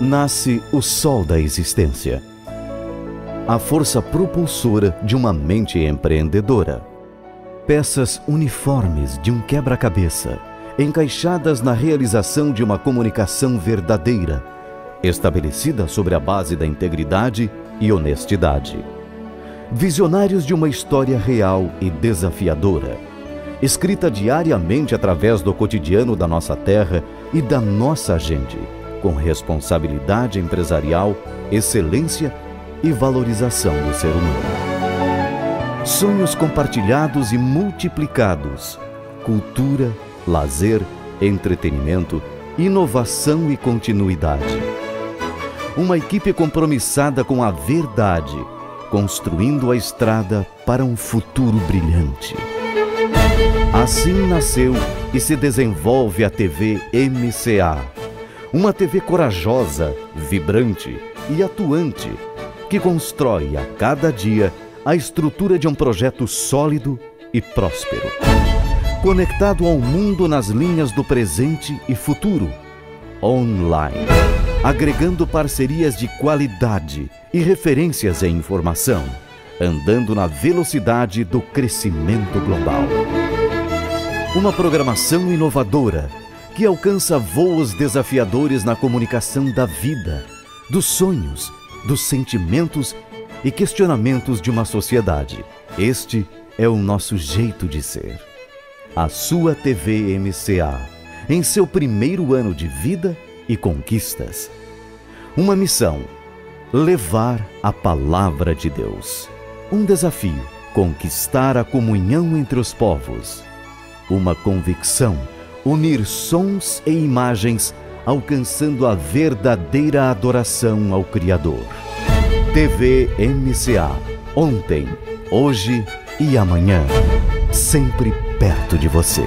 nasce o sol da existência. A força propulsora de uma mente empreendedora. Peças uniformes de um quebra-cabeça, encaixadas na realização de uma comunicação verdadeira, estabelecida sobre a base da integridade e honestidade. Visionários de uma história real e desafiadora, escrita diariamente através do cotidiano da nossa terra e da nossa gente com responsabilidade empresarial, excelência e valorização do ser humano. Sonhos compartilhados e multiplicados, cultura, lazer, entretenimento, inovação e continuidade. Uma equipe compromissada com a verdade, construindo a estrada para um futuro brilhante. Assim nasceu e se desenvolve a TV MCA uma TV corajosa, vibrante e atuante, que constrói a cada dia a estrutura de um projeto sólido e próspero. Conectado ao mundo nas linhas do presente e futuro. Online. Agregando parcerias de qualidade e referências em informação. Andando na velocidade do crescimento global. Uma programação inovadora que alcança voos desafiadores na comunicação da vida, dos sonhos, dos sentimentos e questionamentos de uma sociedade. Este é o nosso jeito de ser. A sua TV MCA, em seu primeiro ano de vida e conquistas. Uma missão: levar a palavra de Deus. Um desafio: conquistar a comunhão entre os povos. Uma convicção: unir sons e imagens, alcançando a verdadeira adoração ao Criador. TV MCA. Ontem, hoje e amanhã. Sempre perto de você.